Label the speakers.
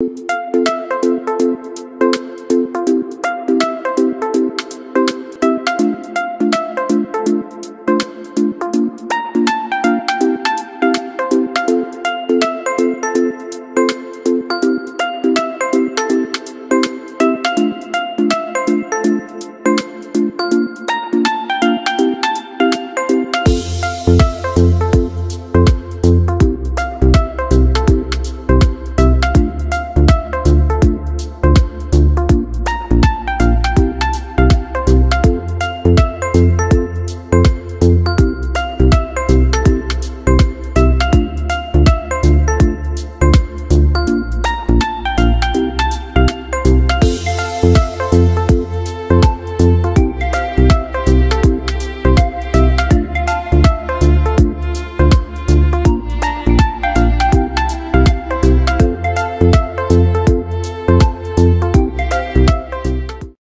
Speaker 1: you.